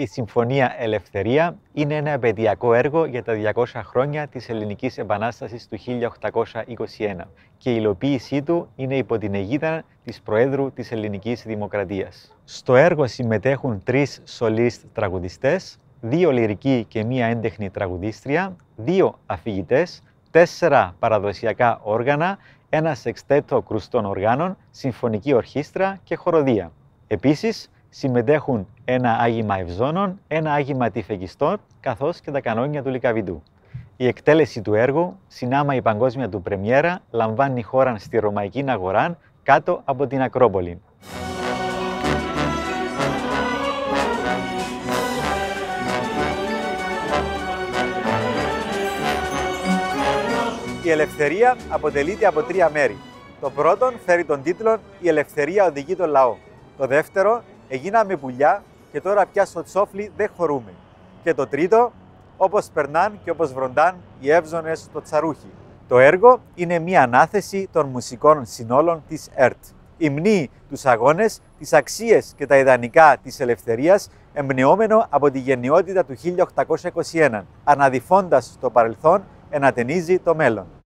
Η Συμφωνία Ελευθερία είναι ένα επαιτειακό έργο για τα 200 χρόνια της Ελληνικής Επανάστασης του 1821 και η υλοποίησή του είναι υπό την αιγίδα της Προέδρου της Ελληνικής Δημοκρατίας. Στο έργο συμμετέχουν τρεις σολίστ τραγουδιστές, δύο λυρικοί και μία έντεχνη τραγουδίστρια, δύο αφηγητές, τέσσερα παραδοσιακά όργανα, ένα σεξτέτο κρουστών οργάνων, συμφωνική ορχήστρα και χοροδία. Επίσης, συμμετέχουν ένα άγημα ευζώνων, ένα άγημα τυφεγιστών, καθώς και τα κανόνια του Λικαβιντού. Η εκτέλεση του έργου, συνάμα η παγκόσμια του πρεμιέρα, λαμβάνει χώρα στη Ρωμαϊκή Αγορά κάτω από την Ακρόπολη. Η ελευθερία αποτελείται από τρία μέρη. Το πρώτο φέρει τον τίτλο «Η ελευθερία οδηγεί τον λαό». Το δεύτερο Έγιναμε πουλιά και τώρα πια στο τσόφλι δεν χωρούμε. Και το τρίτο, όπως περνάν και όπως βροντάν οι εύζωνες στο τσαρούχι. Το έργο είναι μία ανάθεση των μουσικών συνόλων της ΕΡΤ. Υμνεί τους αγώνες, τις αξίες και τα ιδανικά της ελευθερίας εμπνεόμενο από τη γενναιότητα του 1821, αναδυφώντας το παρελθόν ενατενίζει το μέλλον.